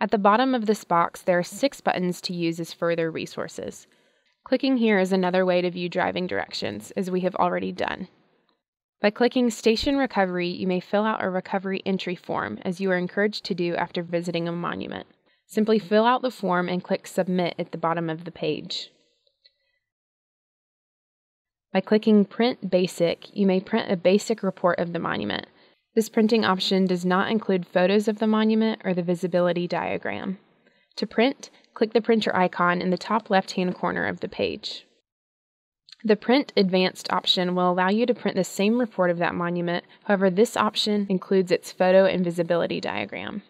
At the bottom of this box, there are six buttons to use as further resources. Clicking here is another way to view driving directions, as we have already done. By clicking Station Recovery, you may fill out a recovery entry form, as you are encouraged to do after visiting a monument. Simply fill out the form and click Submit at the bottom of the page. By clicking Print Basic, you may print a basic report of the monument. This printing option does not include photos of the monument or the visibility diagram. To print, click the printer icon in the top left hand corner of the page. The Print Advanced option will allow you to print the same report of that monument, however, this option includes its photo and visibility diagram.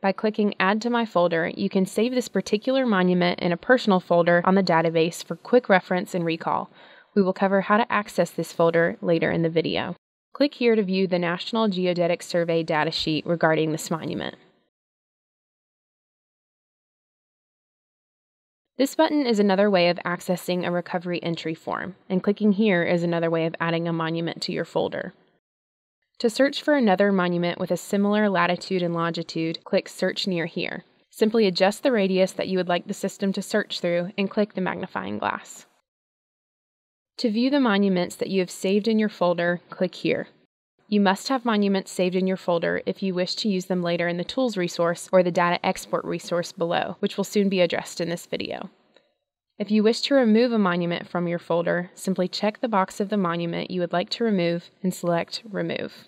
By clicking Add to my folder, you can save this particular monument in a personal folder on the database for quick reference and recall. We will cover how to access this folder later in the video. Click here to view the National Geodetic Survey datasheet regarding this monument. This button is another way of accessing a recovery entry form, and clicking here is another way of adding a monument to your folder. To search for another monument with a similar latitude and longitude, click Search Near here. Simply adjust the radius that you would like the system to search through and click the magnifying glass. To view the monuments that you have saved in your folder, click here. You must have monuments saved in your folder if you wish to use them later in the Tools resource or the Data Export resource below, which will soon be addressed in this video. If you wish to remove a monument from your folder, simply check the box of the monument you would like to remove and select Remove.